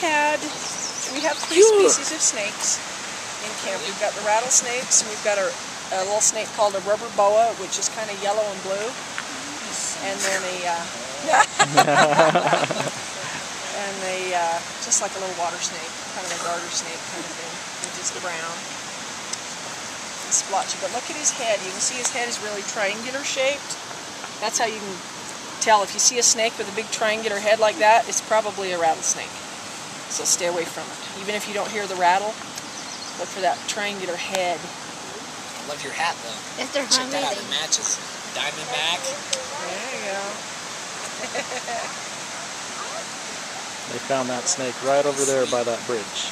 had, we have three species of snakes in camp. We've got the rattlesnakes, and we've got a, a little snake called a rubber boa, which is kind of yellow and blue. And then a, uh, and a, uh, just like a little water snake, kind of a garter snake kind of thing, which is brown and splotchy. But look at his head. You can see his head is really triangular shaped. That's how you can tell. If you see a snake with a big triangular head like that, it's probably a rattlesnake. So stay away from it. Even if you don't hear the rattle, look for that triangular head. I love your hat though. If they're Check hungry, that out. they It matches. Diamondback. There you go. They found that snake right over there by that bridge.